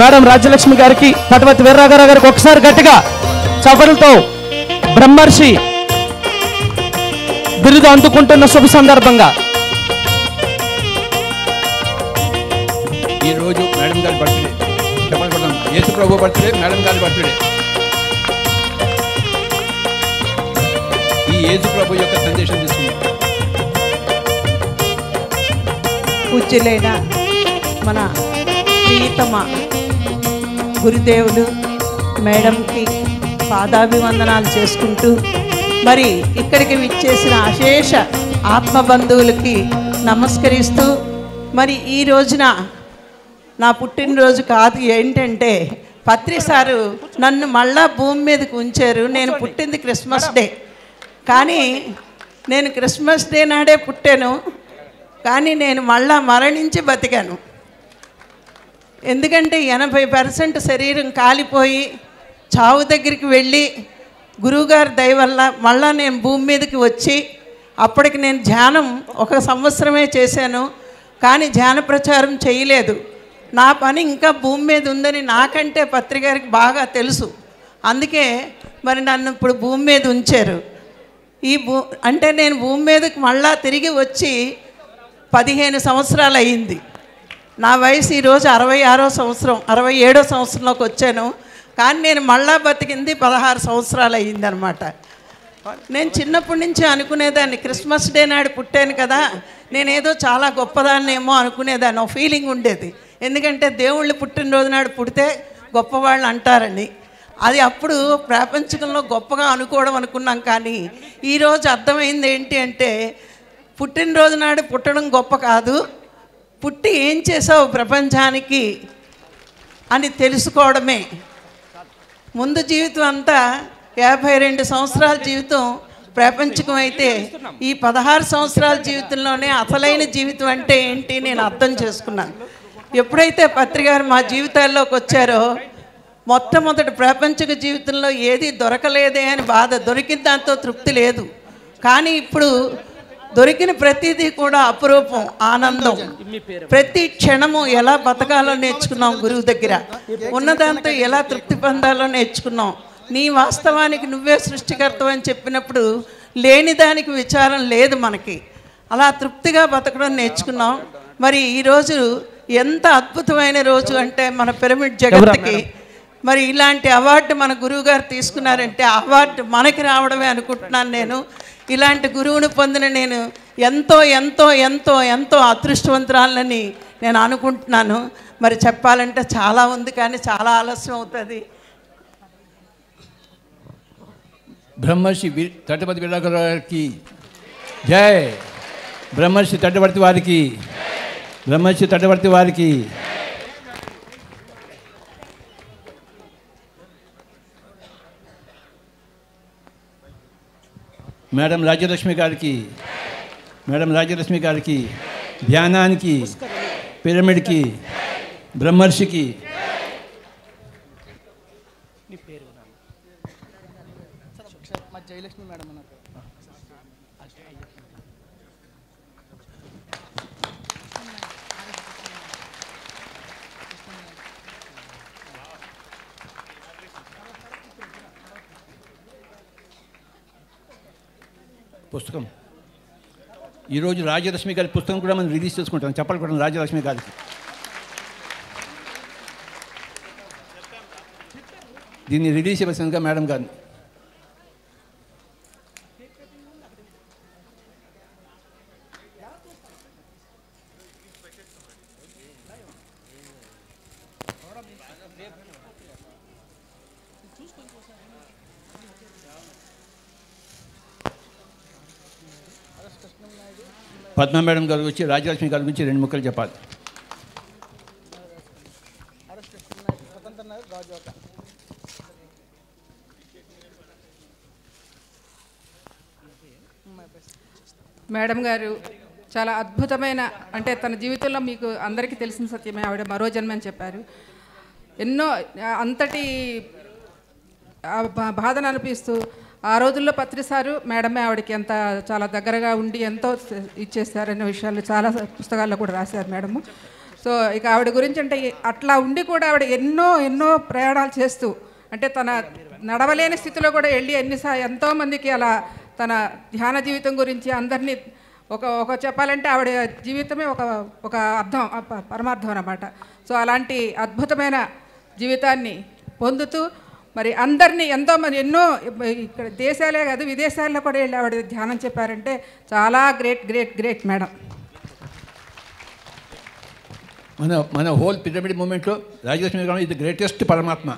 Madam Rajyalakshmi గారికి తటవతి వీర్రాఘరావు గారికి ఒకసారి గట్టిగా చపలతో బ్రహ్మర్షి బిరుదు అందుకుంటున్న శుభ సందర్భంగా. ఈ రోజు మేడం గారి బర్త్డే. యేసు ప్రభు బర్త్డే మేడం గారి బర్త్డే. ఈ యేసు ప్రభు యొక్క సందేశం తీసుకుందాం. పూజ్యులైన మన ప్రియతమ గురుదేవులు మేడంకి పాదాభివందనాలు చేసుకుంటూ మరి ఇక్కడికి విచ్చేసిన అశేష ఆత్మబంధువులకి నమస్కరిస్తూ మరి ఈ రోజున నా పుట్టినరోజు కాదు ఏంటంటే పత్రి సారు నన్ను మళ్ళా భూమి మీదకి ఉంచారు. నేను పుట్టింది క్రిస్మస్ డే. కానీ నేను క్రిస్మస్ డే నాడే పుట్టాను. కానీ నేను మళ్ళా మరణించి బతికాను. ఎందుకంటే ఎనభై పర్సెంట్ శరీరం కాలిపోయి చావు దగ్గరికి వెళ్ళి గురువుగారి దయవల్ల మళ్ళా నేను భూమి మీదకి వచ్చి అప్పటికి నేను ధ్యానం ఒక సంవత్సరమే చేశాను కానీ ధ్యాన ప్రచారం చేయలేదు. నా పని ఇంకా భూమి మీద ఉందని నాకంటే పత్రికారికి బాగా తెలుసు. అందుకే మరి నన్ను ఇప్పుడు భూమి మీద ఉంచారు. ఈ భూ అంటే నేను భూమి మీదకి మళ్ళా తిరిగి వచ్చి పదిహేను సంవత్సరాలు అయ్యింది. నా వయసు ఈరోజు అరవై ఆరో సంవత్సరం అరవై ఏడో సంవత్సరంలోకి వచ్చాను. కానీ నేను మళ్ళా బతికింది పదహారు సంవత్సరాలు అయ్యిందనమాట నేను చిన్నప్పటి నుంచి అనుకునేదాన్ని క్రిస్మస్ డే నాడు పుట్టాను కదా నేనేదో చాలా గొప్పదాన్నేమో అనుకునేదాన్ని ఒక ఫీలింగ్ ఉండేది. ఎందుకంటే దేవుళ్ళు పుట్టినరోజు నాడు పుడితే గొప్పవాళ్ళు అంటారని. అది అప్పుడు ప్రాపంచికంలో గొప్పగా అనుకోవడం అనుకున్నాం కానీ ఈరోజు అర్థమైంది ఏంటి అంటే పుట్టినరోజు నాడు పుట్టడం గొప్ప కాదు. పుట్టి ఏం చేసావు ప్రపంచానికి అని తెలుసుకోవడమే. ముందు జీవితం అంతా యాభై రెండు సంవత్సరాల జీవితం ప్రపంచకం అయితే ఈ పదహారు సంవత్సరాల జీవితంలోనే అసలైన జీవితం అంటే ఏంటి నేను అర్థం చేసుకున్నాను. ఎప్పుడైతే పత్రికారు మా జీవితాల్లోకి వచ్చారో మొట్టమొదటి ప్రాపంచిక జీవితంలో ఏది దొరకలేదే అని బాధ దొరికిన దాంతో తృప్తి లేదు. కానీ ఇప్పుడు దొరికిన ప్రతిదీ కూడా అపురూపం ఆనందం. ప్రతి క్షణము ఎలా బతకాలో నేర్చుకున్నాం గురువు దగ్గర. ఉన్నదాంతో ఎలా తృప్తి పొందాలో నేర్చుకున్నాం. నీ వాస్తవానికి నువ్వే సృష్టికర్తవు అని చెప్పినప్పుడు లేని దానికి విచారం లేదు మనకి. అలా తృప్తిగా బతకడం నేర్చుకున్నాం. మరి ఈరోజు ఎంత అద్భుతమైన రోజు అంటే మన పిరమిడ్ జగత్తుకి. మరి ఇలాంటి అవార్డు మన గురువు గారు తీసుకున్నారంటే అవార్డు మనకి రావడమే అనుకుంటున్నాను నేను. ఇలాంటి గురువుని పొందిన నేను ఎంతో ఎంతో ఎంతో ఎంతో అదృష్టవంతురాలని నేను అనుకుంటున్నాను. మరి చెప్పాలంటే చాలా ఉంది కానీ చాలా ఆలస్యం అవుతుంది. బ్రహ్మర్షి తటపతి తట్టపతి గారికి జై. బ్రహ్మర్షి తట్టవర్తి వారికి బ్రహ్మర్షి తట్టవర్తి వారికి మేడం రాజ్యలక్ష్మి గారికి మేడం రాజ్యలక్ష్మి గారికి ధ్యానానికి పిరమిడ్కి బ్రహ్మర్షికి పుస్తకం. ఈరోజు రాజలక్ష్మి గారి పుస్తకం కూడా మనం రిలీజ్ చేసుకుంటాం. చెప్పాలి కూడా రాజలక్ష్మి గారికి. దీన్ని రిలీజ్ చేయవలసిందిగా మేడం గారిని. పద్మ మేడం గారి గురించి రాజలక్ష్మి గారి గురించి రెండు ముక్కలు చెప్పాలి. మేడం గారు చాలా అద్భుతమైన అంటే తన జీవితంలో మీకు అందరికీ తెలిసిన సత్యమే. ఆవిడ మరో జన్మ అని చెప్పారు. ఎన్నో అంతటి బాధను అనిపిస్తూ ఆ రోజుల్లో పత్రిసారు మేడమే ఆవిడకి ఎంత చాలా దగ్గరగా ఉండి ఎంతో ఇచ్చేసారనే విషయాలు చాలా పుస్తకాల్లో కూడా రాశారు మేడము. సో ఇక ఆవిడ గురించి అంటే అట్లా ఉండి కూడా ఆవిడ ఎన్నో ఎన్నో ప్రయాణాలు చేస్తూ అంటే తన నడవలేని స్థితిలో కూడా వెళ్ళి ఎన్నిసార్లు ఎంతోమందికి అలా తన ధ్యాన జీవితం గురించి అందరినీ ఒక ఒక చెప్పాలంటే ఆవిడ జీవితమే ఒక ఒక అర్థం పరమార్థం అన్నమాట. సో అలాంటి అద్భుతమైన జీవితాన్ని పొందుతూ మరి అందరినీ ఎంతోమంది ఎన్నో ఇక్కడ దేశాలే కాదు విదేశాల్లో కూడా వెళ్ళి ఆవిడ ధ్యానం చెప్పారంటే చాలా గ్రేట్ గ్రేట్ గ్రేట్ మేడం. మన మన హోల్ పిరమిడ్ మూమెంట్లో రాజలక్ష్మి గారు ఇది గ్రేటెస్ట్ పరమాత్మ.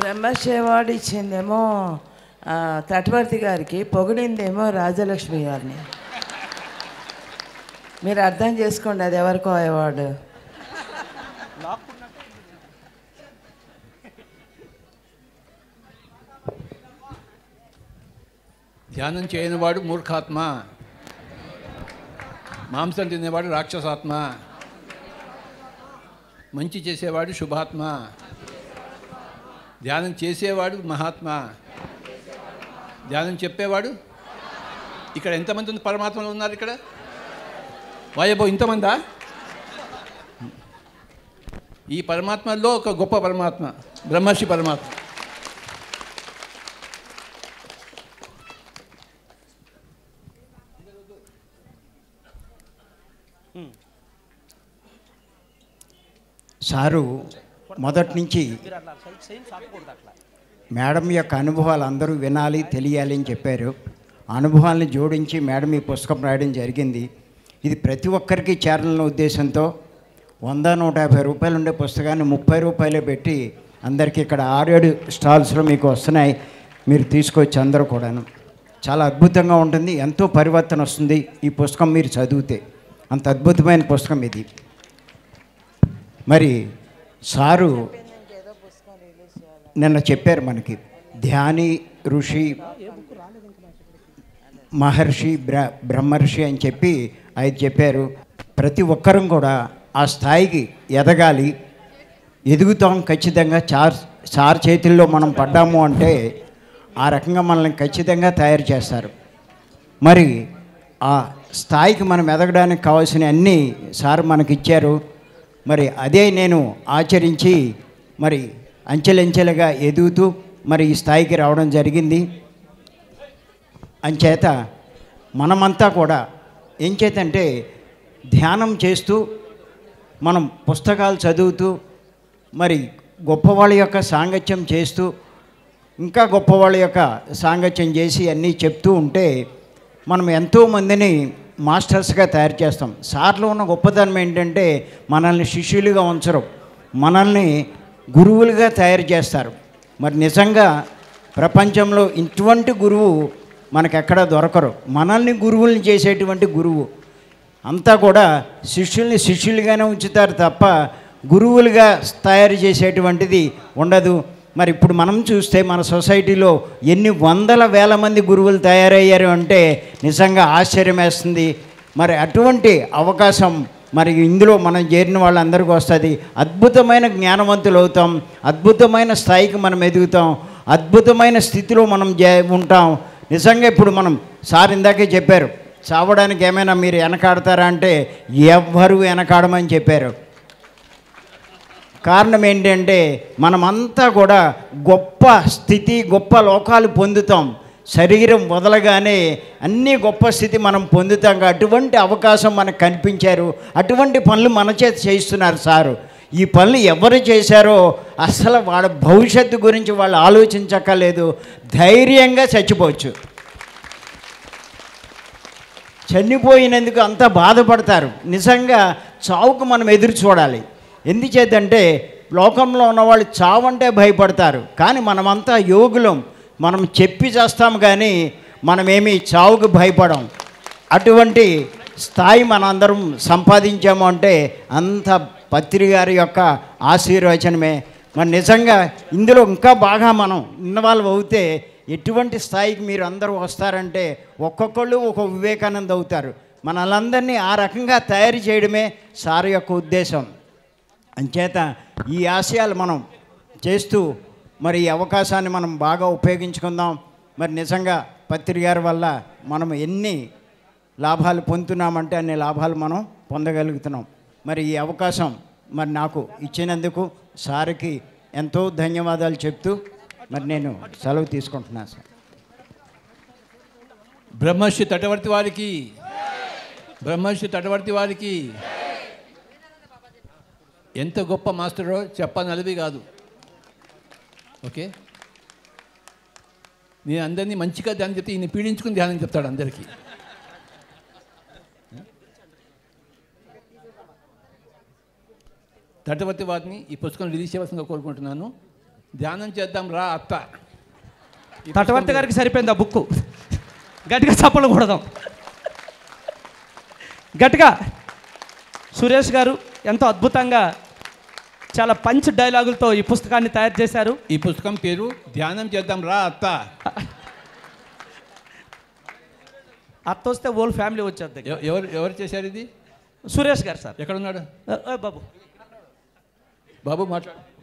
బ్రహ్మశ్రీ అవార్డు ఇచ్చిందేమో తటవర్తి గారికి పొగిడిందేమో రాజలక్ష్మి గారిని. మీరు అర్థం చేసుకోండి అది ఎవరికో అవార్డు. ధ్యానం చేయనివాడు మూర్ఖాత్మ. మాంసం తినేవాడు రాక్షసాత్మ. మంచి చేసేవాడు శుభాత్మ. ధ్యానం చేసేవాడు మహాత్మ. ధ్యానం చెప్పేవాడు? ఇక్కడ ఎంతమంది ఉంది? పరమాత్మలు ఉన్నారు ఇక్కడ? వాయబో ఇంతమందా? ఈ పరమాత్మలో ఒక గొప్ప పరమాత్మ. బ్రహ్మర్షి పరమాత్మ. సారు మొదటి నుంచి మేడం యొక్క అనుభవాలు అందరూ వినాలి తెలియాలి అని చెప్పారు. అనుభవాలను జోడించి మేడం ఈ పుస్తకం రాయడం జరిగింది. ఇది ప్రతి ఒక్కరికి చేరాలన్న ఉద్దేశంతో వంద నూట యాభై రూపాయలు ఉండే పుస్తకాన్ని ముప్పై రూపాయలే పెట్టి అందరికీ ఇక్కడ ఆరేడు స్టాల్స్లో మీకు వస్తున్నాయి. మీరు తీసుకొచ్చి అందరూ కూడాను. చాలా అద్భుతంగా ఉంటుంది. ఎంతో పరివర్తన వస్తుంది ఈ పుస్తకం మీరు చదివితే. అంత అద్భుతమైన పుస్తకం ఇది. మరి సారు నిన్న చెప్పారు మనకి ధ్యాని ఋషి మహర్షి బ్ర బ్రహ్మర్షి అని చెప్పి ఆయన చెప్పారు. ప్రతి ఒక్కరం కూడా ఆ స్థాయికి ఎదగాలి. ఎదుగుతాం ఖచ్చితంగా. చార్ సార్ చేతుల్లో మనం పడ్డాము అంటే ఆ రకంగా మనల్ని ఖచ్చితంగా తయారు చేస్తారు. మరి ఆ స్థాయికి మనం ఎదగడానికి కావాల్సిన అన్నీ సార్ మనకిచ్చారు. మరి అదే నేను ఆచరించి మరి అంచెలంచెలుగా ఎదుగుతూ మరి ఈ స్థాయికి రావడం జరిగింది. అంచేత మనమంతా కూడా ఏం చేతంటే ధ్యానం చేస్తూ మనం పుస్తకాలు చదువుతూ మరి గొప్పవాళ్ళ యొక్క సాంగత్యం చేస్తూ ఇంకా గొప్పవాళ్ళ యొక్క సాంగత్యం చేసి అన్నీ చెప్తూ ఉంటే మనం ఎంతోమందిని మాస్టర్స్గా తయారు చేస్తాం. సార్లో ఉన్న గొప్పతనం ఏంటంటే మనల్ని శిష్యులుగా ఉంచరు. మనల్ని గురువులుగా తయారు చేస్తారు. మరి నిజంగా ప్రపంచంలో ఇటువంటి గురువు మనకెక్కడ దొరకరు. మనల్ని గురువుల్ని చేసేటువంటి గురువు అంతా కూడా శిష్యుల్ని శిష్యులుగానే ఉంచుతారు తప్ప గురువులుగా తయారు చేసేటువంటిది ఉండదు. మరి ఇప్పుడు మనం చూస్తే మన సొసైటీలో ఎన్ని వందల వేల మంది గురువులు తయారయ్యారు అంటే నిజంగా ఆశ్చర్యం వేస్తుంది. మరి అటువంటి అవకాశం మరి ఇందులో మనం చేరిన వాళ్ళందరికీ వస్తుంది. అద్భుతమైన జ్ఞానవంతులు అవుతాం. అద్భుతమైన స్థాయికి మనం ఎదుగుతాం. అద్భుతమైన స్థితిలో మనం జే ఉంటాం. నిజంగా ఇప్పుడు మనం సార్ ఇందాకే చెప్పారు చావడానికి ఏమైనా మీరు వెనకాడతారా అంటే ఎవ్వరు వెనకాడమని చెప్పారు. కారణం ఏంటంటే మనమంతా కూడా గొప్ప స్థితి గొప్ప లోకాలు పొందుతాం. శరీరం వదలగానే అన్ని గొప్ప స్థితి మనం పొందుతాం. అటువంటి అవకాశం మనకు కనిపించారు. అటువంటి పనులు మన చేత చేయిస్తున్నారు సారు. ఈ పనులు ఎవరు చేశారో అసలు వాళ్ళ భవిష్యత్తు గురించి వాళ్ళు ఆలోచించక్కర్లేదు. ధైర్యంగా చచ్చిపోవచ్చు. చనిపోయినందుకు అంత బాధపడతారు. నిజంగా చావుకు మనం ఎదురు చూడాలి. ఎందుచేతంటే లోకంలో ఉన్నవాళ్ళు చావంటే భయపడతారు. కానీ మనమంతా యోగులం. మనం చెప్పి చేస్తాం కానీ మనమేమి చావుకు భయపడం. అటువంటి స్థాయి మనందరం సంపాదించాము అంటే అంత పత్రి గారి యొక్క ఆశీర్వచనమే. మరి నిజంగా ఇందులో ఇంకా బాగా మనం ఇన్వాల్వ్ అవుతే ఎటువంటి స్థాయికి మీరు అందరూ వస్తారంటే ఒక్కొక్కళ్ళు ఒక వివేకానంద అవుతారు. మనలందరినీ ఆ రకంగా తయారు చేయడమే సార్ యొక్క ఉద్దేశం. అంచేత ఈ ఆశయాలు మనం చేస్తూ మరి ఈ అవకాశాన్ని మనం బాగా ఉపయోగించుకుందాం. మరి నిజంగా పత్రి గారి వల్ల మనం ఎన్ని లాభాలు పొందుతున్నామంటే అన్ని లాభాలు మనం పొందగలుగుతున్నాం. మరి ఈ అవకాశం మరి నాకు ఇచ్చినందుకు సార్కి ఎంతో ధన్యవాదాలు చెప్తూ మరి నేను సెలవు తీసుకుంటున్నాను సార్. బ్రహ్మశ్రీ తటవర్తి వారికి బ్రహ్మశ్రీ తటవర్తి వారికి ఎంత గొప్ప మాస్టరో చెప్పనలవి కాదు. ఓకే? నేను అందరినీ మంచిగా ధ్యానం చెప్తే ఈయన పీడించుకుని ధ్యానం చెప్తాడు అందరికీ. తటవర్తి వారిని ఈ పుస్తకం రిలీజ్ చేయవలసిందిగా కోరుకుంటున్నాను. ధ్యానం చేద్దాం రా అత్త. తటవర్తి గారికి సరిపోయింది ఆ బుక్ గట్టిగా చప్పలు కొడదాం. గట్టిగా. సురేష్ గారు ఎంతో అద్భుతంగా చాలా పంచ్ డైలాగులతో ఈ పుస్తకాన్ని తయారు చేశారు. ఈ పుస్తకం పేరు ధ్యానం చేద్దాం రా అత్త. అత్త వస్తే ఓల్ ఫ్యామిలీ వచ్చేది ఎవ- ఎవరు ఎవరు చేశారు ఇది? సురేష్ గారు సార్. ఎక్కడున్నాడు? ఆ, ఆ, బాబు. బాబు మాట్లాడు.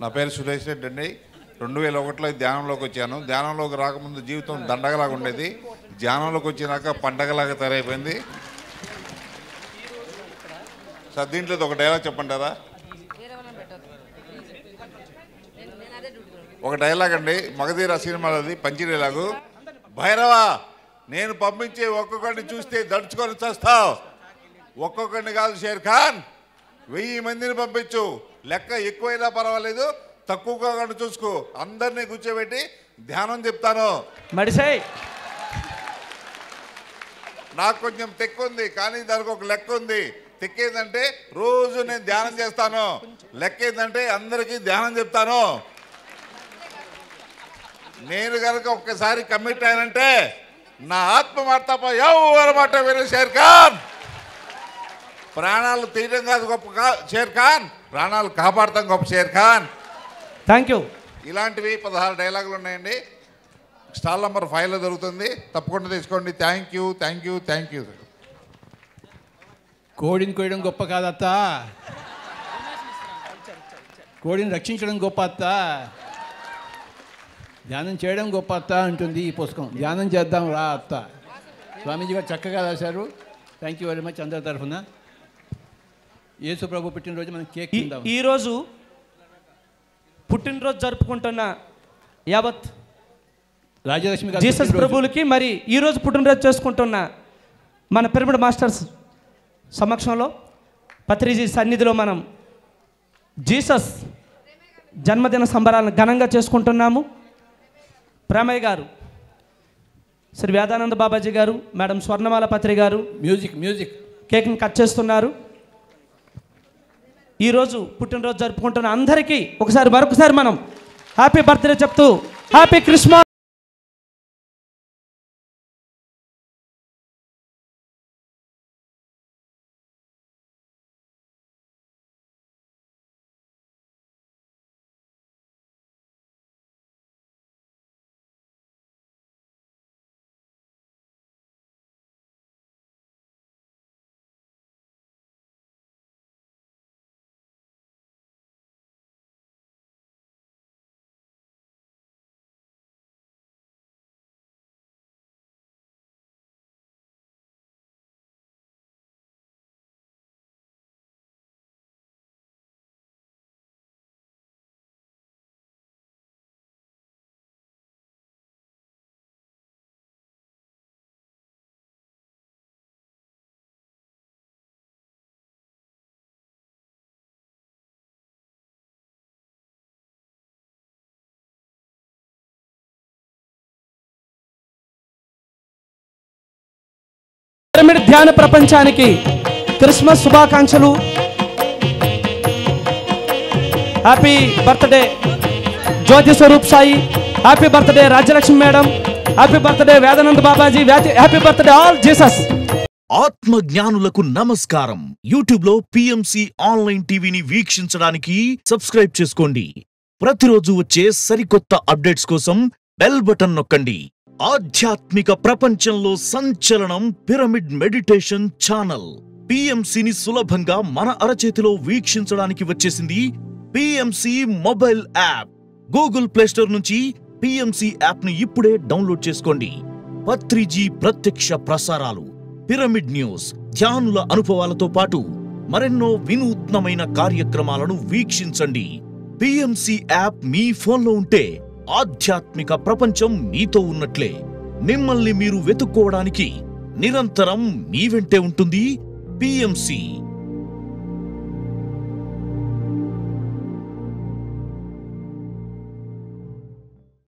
నా పేరు సురేష్ రెడ్డి అండి. రెండు వేల ఒకటిలో ధ్యానంలోకి వచ్చాను. ధ్యానంలోకి రాకముందు జీవితం దండగలాగా ఉండేది. ధ్యానంలోకి వచ్చినాక పండగలాగా తయారైపోయింది. సార్ దీంట్లో ఒక డైలాగ్ చెప్పంటారా? ఒక డైలాగ్ అండి మగధీర సినిమాలోది పంచి డైలాగు భైరవా నేను పంపించే ఒక్కొక్కడిని చూస్తే దడుచుకొని చేస్తావు. ఒక్కొక్కడిని కాదు షేర్ ఖాన్ వెయ్యి మందిని పంపించు. లెక్క ఎక్కువైనా పర్వాలేదు తక్కువగా కానీ చూసుకో. అందరినీ కూర్చోబెట్టి ధ్యానం చెప్తాను. మడిసై నాకు కొంచెం తెక్కు ఉంది కానీ దానికి ఒక లెక్క ఉంది. తెక్కేందంటే రోజు నేను ధ్యానం చేస్తాను. లెక్క ఏంటంటే అందరికీ ధ్యానం చెప్తాను. నేను కనుక ఒక్కసారి కమిట్ అయినంటే నా ఆత్మ మాట తప్ప ఎవరు మాట వేరే షేర్ ఖాన్. ప్రాణాలు తీయడం కాదు గొప్ప షేర్ ఖాన్. ప్రాణాలు కాపాడతాం గొప్ప షేర్ ఖాన్. థ్యాంక్ యూ ఇలాంటివి పదహారు డైలాగులు ఉన్నాయండి. స్టాల్ నెంబర్ ఫైవ్లో దొరుకుతుంది. తప్పకుండా తీసుకోండి. Thank you thank you thank you కోడిని కోయడం గొప్ప కాదత్త. కోడిని రక్షించడం గొప్ప అత్త ధ్యానం చేయడం గొప్ప అత్త అంటుంది ఈ పుస్తకం. ధ్యానం చేద్దాం రా అత్త. స్వామీజీ గారు చక్కగా రాశారు. థ్యాంక్ యూ వెరీ మచ్ అందరి తరఫున. యేసు ప్రభు పుట్టినరోజు మనం కేక్ ఈరోజు పుట్టినరోజు జరుపుకుంటున్న యావత్ రాజలక్ష్మి జీసస్. ప్రభువులకి మరి ఈరోజు పుట్టినరోజు చేసుకుంటున్న మన పిరమిడ్ మాస్టర్స్ సమక్షంలో పత్రిజీ సన్నిధిలో మనం జీసస్ జన్మదిన సంబరాలను ఘనంగా చేసుకుంటున్నాము. ప్రేమయ్య గారు శ్రీ వేదానంద బాబాజీ గారు మేడం స్వర్ణమాల పత్రి గారు మ్యూజిక్ మ్యూజిక్ కేక్ని కట్ చేస్తున్నారు. ఈరోజు పుట్టినరోజు జరుపుకుంటున్న అందరికీ ఒకసారి మరొకసారి మనం హ్యాపీ బర్త్డే చెప్తూ హ్యాపీ క్రిస్మస్ పిరమిడ్ ధ్యాన ప్రపంచానికి క్రిస్మస్ శుభాకాంక్షలు. Happy birthday Jyoti Swaroop Sai. Happy birthday Rajyalakshmi madam. Happy birthday Vedanand Babaji. Happy birthday all Jesus ఆత్మ జ్ఞానులకు నమస్కారం. యూట్యూబ్లో పిఎంసి ఆన్లైన్ టీవీని వీక్షించడానికి సబ్స్క్రైబ్ చేసుకోండి. ప్రతిరోజు వచ్చే సరికొత్త అప్డేట్స్ కోసం బెల్ బటన్ నొక్కండి. ఆధ్యాత్మిక ప్రపంచంలో సంచలనం పిరమిడ్ మెడిటేషన్ ఛానల్. పిఎంసిని సులభంగా మన అరచేతిలో వీక్షించడానికి వచ్చేసింది PMC mobile app. Google play store నుంచి పిఎంసి యాప్ను ఇప్పుడే డౌన్లోడ్ చేసుకోండి. పత్రిజీ ప్రత్యక్ష ప్రసారాలు పిరమిడ్ న్యూస్ ధ్యానుల అనుభవాలతో పాటు మరెన్నో వినూత్నమైన కార్యక్రమాలను వీక్షించండి. పిఎంసి యాప్ మీ ఫోన్లో ఉంటే ఆధ్యాత్మిక ప్రపంచం మీతో ఉన్నట్లే. మిమ్మల్ని మీరు వెతుక్కోవడానికి నిరంతరం మీ వెంటే ఉంటుంది. పిఎంసి